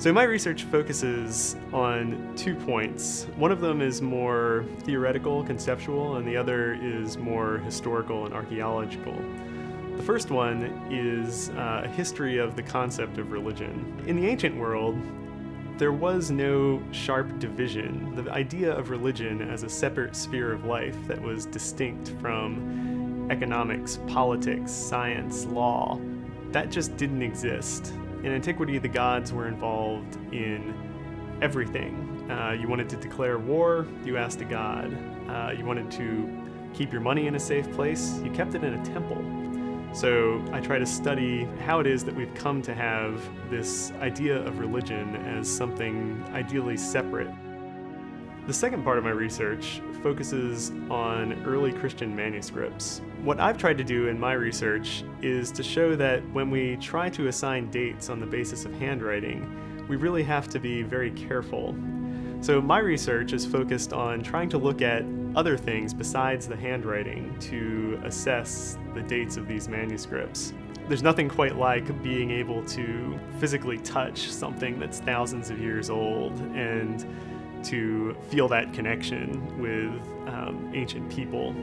So my research focuses on two points. One of them is more theoretical, conceptual, and the other is more historical and archaeological. The first one is uh, a history of the concept of religion. In the ancient world, there was no sharp division. The idea of religion as a separate sphere of life that was distinct from economics, politics, science, law, that just didn't exist. In antiquity, the gods were involved in everything. Uh, you wanted to declare war, you asked a god. Uh, you wanted to keep your money in a safe place, you kept it in a temple. So I try to study how it is that we've come to have this idea of religion as something ideally separate. The second part of my research focuses on early Christian manuscripts. What I've tried to do in my research is to show that when we try to assign dates on the basis of handwriting, we really have to be very careful. So my research is focused on trying to look at other things besides the handwriting to assess the dates of these manuscripts. There's nothing quite like being able to physically touch something that's thousands of years old and to feel that connection with um, ancient people.